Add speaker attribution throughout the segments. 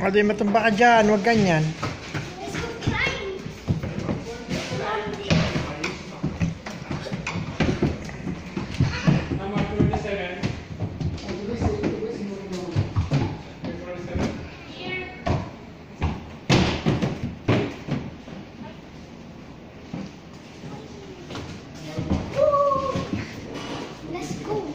Speaker 1: Adi, matumba ka dyan. Huwag ganyan.
Speaker 2: Let's go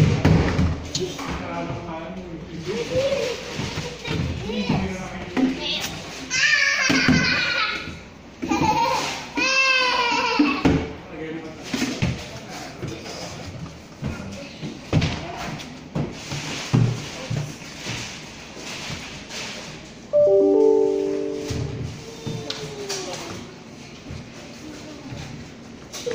Speaker 1: Oh.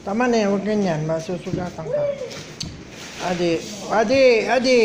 Speaker 1: Tama na yan, huwag ganyan. Masusugatan ka. Adi, adi, adi.